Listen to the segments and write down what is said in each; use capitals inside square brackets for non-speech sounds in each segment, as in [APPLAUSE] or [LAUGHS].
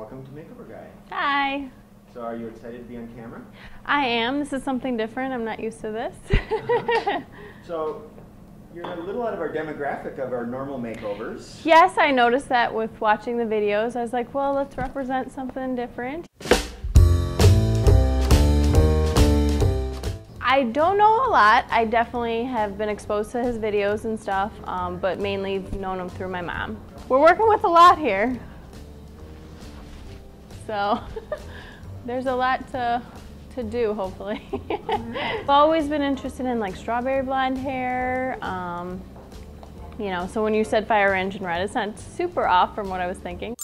welcome to Makeover Guy. Hi. So, are you excited to be on camera? I am. This is something different. I'm not used to this. [LAUGHS] So, you're a little out of our demographic of our normal makeovers. yes, I noticed that with watching the videos. I was like, well, let's represent something different. I don't know a lot. I definitely have been exposed to his videos and stuff, um, but mainly known him through my mom. We're working with a lot here. So [LAUGHS] there's a lot to, to do, hopefully. [LAUGHS] I've always been interested in like strawberry blonde hair. Um, you know, so when you said fire engine red, it's not super off from what I was thinking.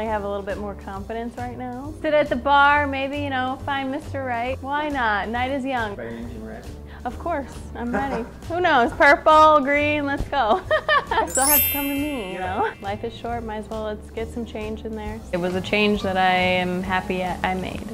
Definitely have a little bit more confidence right now. Sit at the bar, maybe, you know, find Mr. Right. Why not? Night is young. Fire engine red. Of course, I'm ready. [LAUGHS] Who knows? Purple, green, let's go. [LAUGHS] Still have to come to me, you know? Life is short, might as well let's get some change in there. It was a change that I am happy I made.